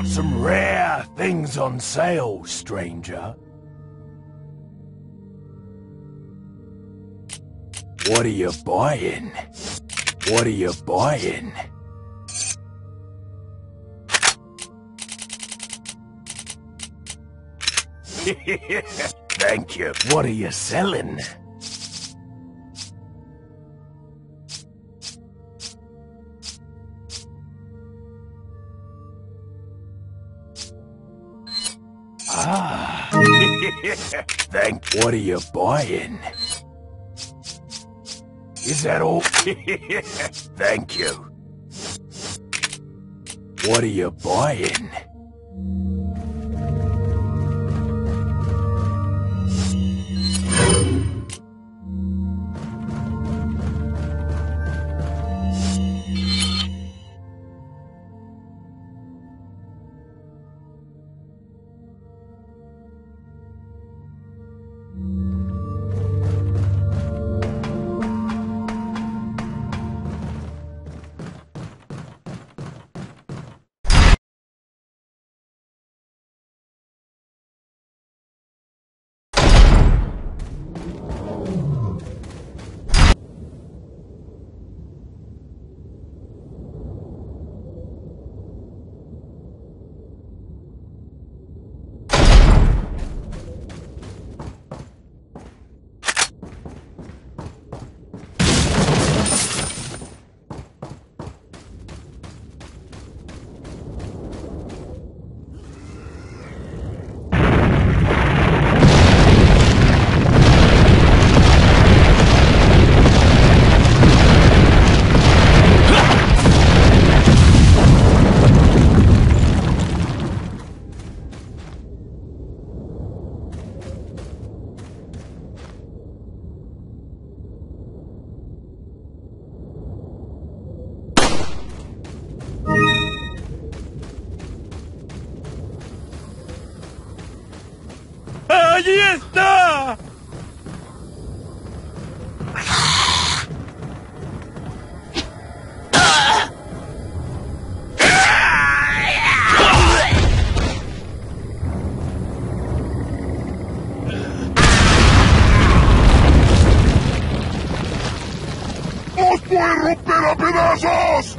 got some rare things on sale, stranger. What are you buying? What are you buying? Thank you. What are you selling? Thank. What are you buying? Is that all? Thank you. What are you buying? ¡Allí está! ¡Os puede romper a pedazos!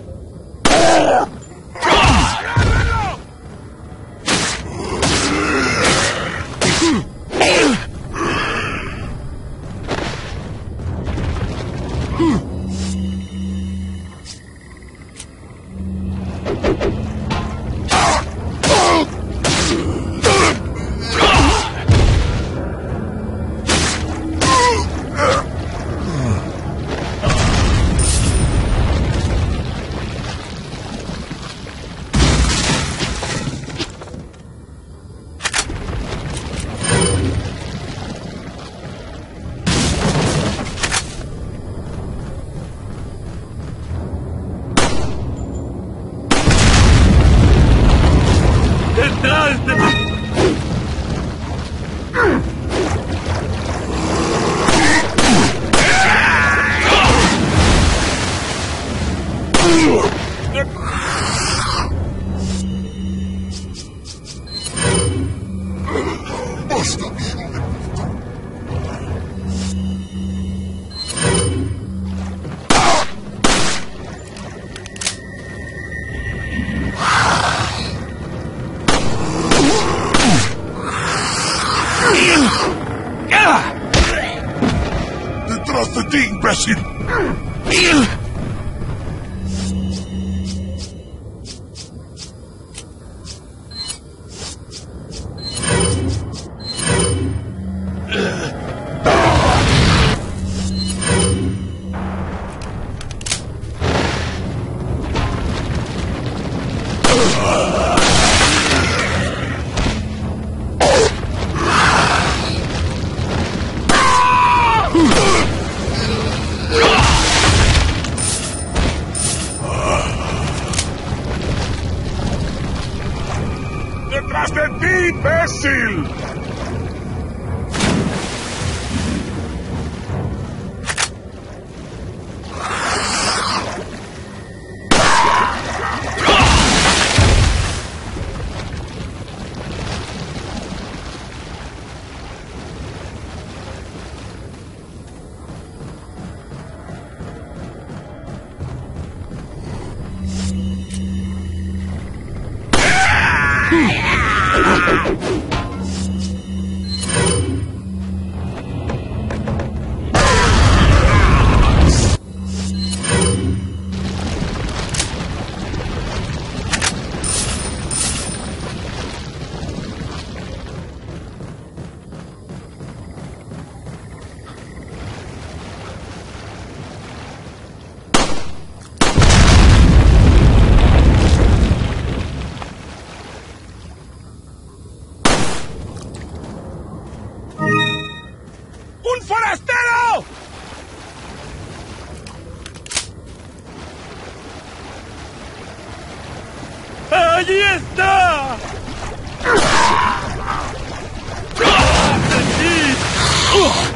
¡Detrás de ti, imbécil! ¡Allí está! ¡Un